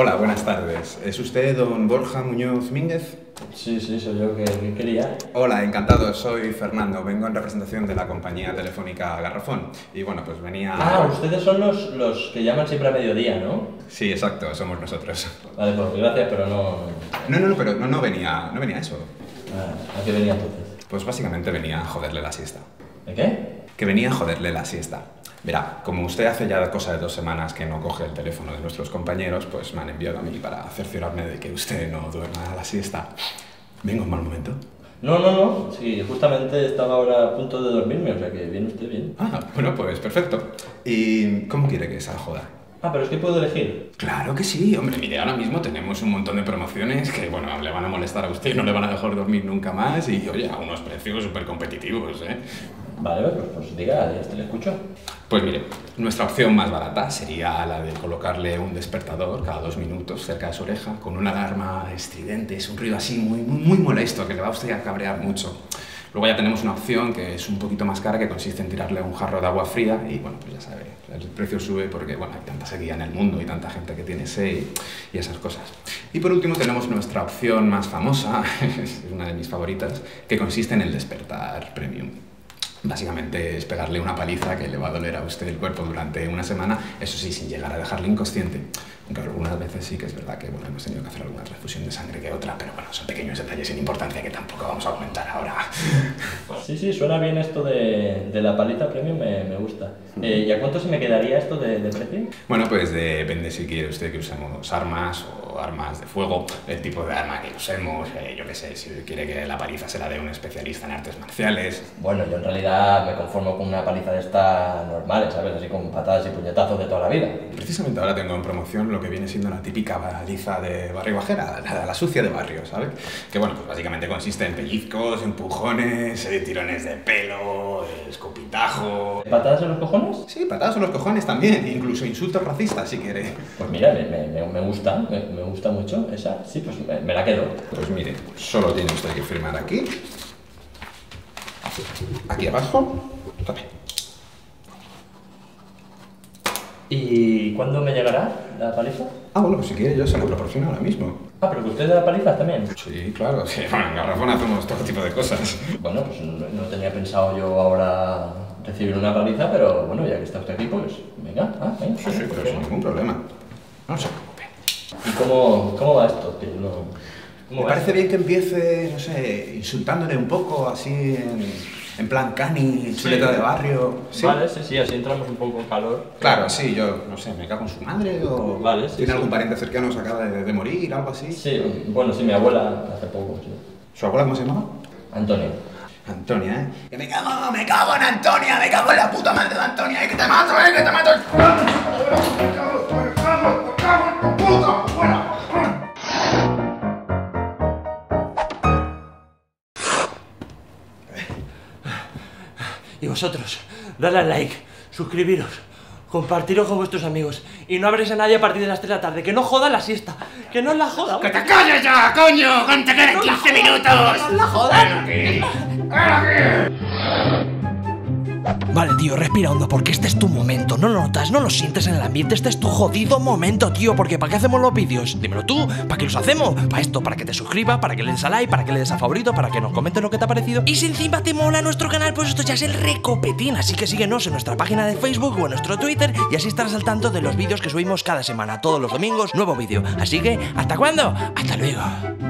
Hola, buenas tardes. ¿Es usted don Borja Muñoz Mínguez? Sí, sí, soy yo que, que quería. Hola, encantado. Soy Fernando. Vengo en representación de la compañía telefónica Garrafón. Y bueno, pues venía... Ah, ustedes son los, los que llaman siempre a mediodía, ¿no? Sí, exacto, somos nosotros. Vale, pues gracias, pero no... No, no, no, pero no, no venía, no venía eso. Ah, ¿A qué venía entonces? Pues básicamente venía a joderle la siesta. ¿De qué? Que venía a joderle la siesta. Verá, como usted hace ya cosa de dos semanas que no coge el teléfono de nuestros compañeros, pues me han enviado a mí para cerciorarme de que usted no duerma a la siesta. ¿Vengo en mal momento? No, no, no. Sí, justamente estaba ahora a punto de dormirme, o sea que viene usted bien. Ah, bueno, pues perfecto. ¿Y cómo quiere que se la joda? Ah, pero es que puedo elegir. Claro que sí, hombre, mire, ahora mismo tenemos un montón de promociones que, bueno, le van a molestar a usted, no le van a dejar dormir nunca más y, oye, a unos precios súper competitivos, ¿eh? Vale, pues, pues diga, ya te le escucho. Pues mire, nuestra opción más barata sería la de colocarle un despertador cada dos minutos cerca de su oreja con una alarma estridente, es un ruido así muy, muy, molesto que le va a usted a cabrear mucho. Luego ya tenemos una opción que es un poquito más cara que consiste en tirarle un jarro de agua fría y bueno, pues ya sabe, el precio sube porque bueno, hay tanta sequía en el mundo y tanta gente que tiene sed y esas cosas. Y por último tenemos nuestra opción más famosa, es una de mis favoritas, que consiste en el despertar premium. Básicamente es pegarle una paliza que le va a doler a usted el cuerpo durante una semana, eso sí, sin llegar a dejarle inconsciente. Aunque algunas veces sí que es verdad que bueno, hemos tenido que hacer alguna refusión de sangre que otra, pero bueno, son pequeños detalles sin importancia que tampoco vamos a comentar ahora. Sí, sí, suena bien esto de, de la paliza premium, me, me gusta. Eh, ¿Y a cuánto se me quedaría esto de, de precio? Bueno, pues depende si quiere usted que usemos armas o armas de fuego, el tipo de arma que usemos, eh, yo qué sé, si quiere que la paliza se la dé un especialista en artes marciales. Bueno, yo en realidad me conformo con una paliza de estas normales, ¿sabes? Así con patadas y puñetazos de toda la vida. Precisamente ahora tengo en promoción lo que viene siendo la típica paliza de barrio bajera, la, la sucia de barrio, ¿sabes? Que bueno, pues básicamente consiste en pellizcos, empujones, eh, tirones de pelo, escopitajo... ¿Patadas en los cojones? Sí, patadas en los cojones también, incluso insultos racistas si quiere. Pues mira, me, me, me- gusta, me, me gusta mucho esa. Sí, pues me la quedo. Pues mire, solo tiene usted que firmar aquí. Aquí abajo. Tome. ¿Y cuándo me llegará la paliza? Ah, bueno, pues si quiere yo se lo proporciono ahora mismo. Ah, pero que usted da palizas también. Sí, claro, sí. Bueno, en Garrafón hacemos todo tipo de cosas. Bueno, pues no, no tenía pensado yo ahora recibir una paliza, pero bueno, ya que está usted aquí, pues venga, ah, venga. Sí, sí, pero sin ningún problema. No se preocupe. ¿Y cómo, cómo va esto? Que no... ¿Cómo Me parece bien que empiece, no sé, insultándole un poco, así en, en plan cani, chuleta de barrio. ¿Sí? Vale, sí, sí, así entramos un poco en calor. Claro, sí, yo, no sé, me cago en su madre o Vale, sí, tiene algún pariente cercano que se acaba de, de morir, algo así. Sí, bueno, sí, mi abuela hace poco, sí. ¿Su abuela cómo se llamaba? Antonio. Antonia, ¿eh? Que me cago, me cago en Antonia, me cago en la puta madre de Antonia, ¿eh? que te mato, eh, que te mato. Vosotros, dadle al like, suscribiros, compartirlo con vuestros amigos y no abréis a nadie a partir de las 3 de la tarde. Que no joda la siesta, que no la joda. ¡Que te calles ya, coño! ¡Que te quedan 15 minutos! ¡No la joda! Vale, tío, respira hondo, porque este es tu momento. No lo notas, no lo sientes en el ambiente. Este es tu jodido momento, tío. Porque ¿para qué hacemos los vídeos? Dímelo tú, ¿para qué los hacemos? Para esto, para que te suscribas, para que le des a like, para que le des a favorito, para que nos comentes lo que te ha parecido. Y si encima te mola nuestro canal, pues esto ya es el recopetín. Así que síguenos en nuestra página de Facebook o en nuestro Twitter y así estarás al tanto de los vídeos que subimos cada semana. Todos los domingos, nuevo vídeo. Así que, ¿hasta cuándo? Hasta luego.